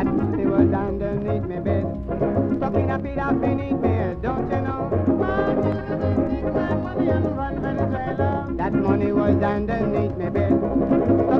That pussy was underneath me bed. Sucking up it up beneath me, don't you know? My Money, and money, money, that money was underneath me bed.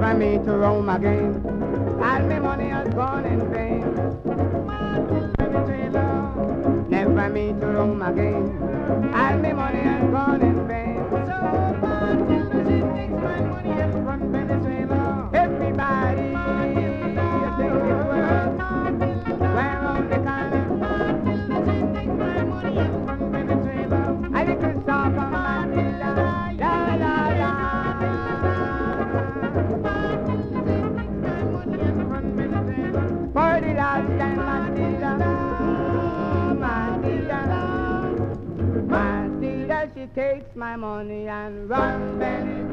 Never me to roam again. All my money has gone in vain. Never me to roam again. All my money has gone in vain. Matilda, she takes my money and runs, Venezuela.